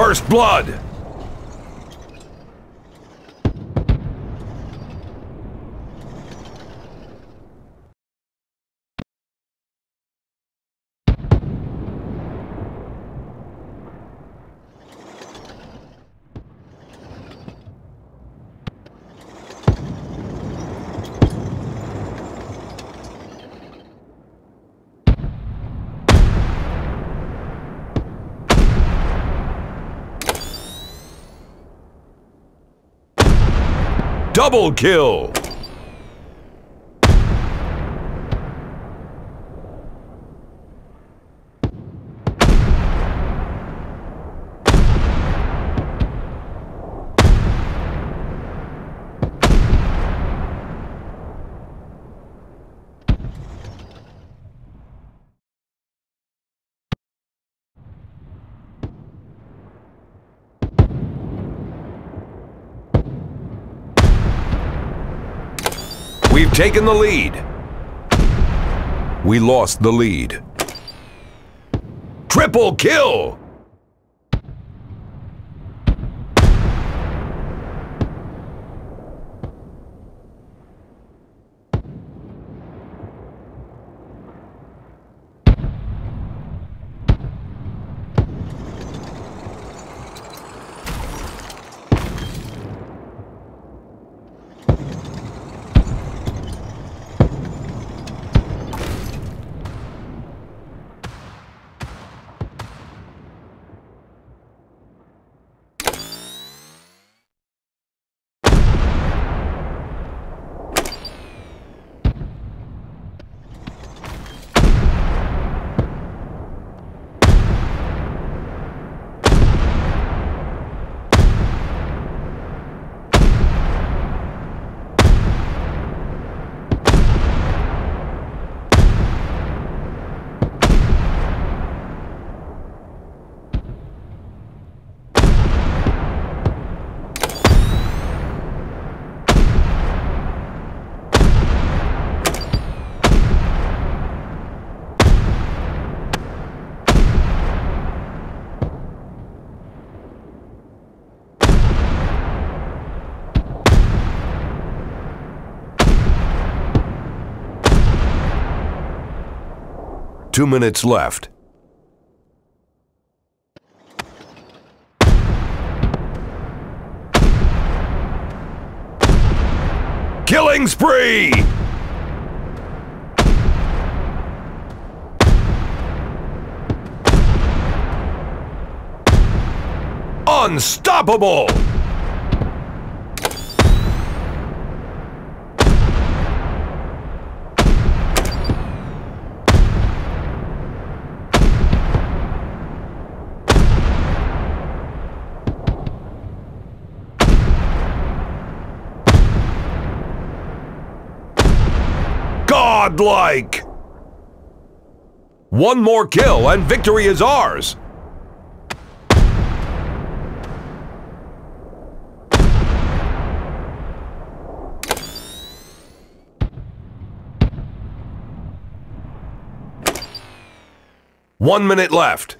First blood! Double kill! We've taken the lead. We lost the lead. Triple kill! Two minutes left. Killing spree! Unstoppable! Godlike! One more kill and victory is ours! One minute left.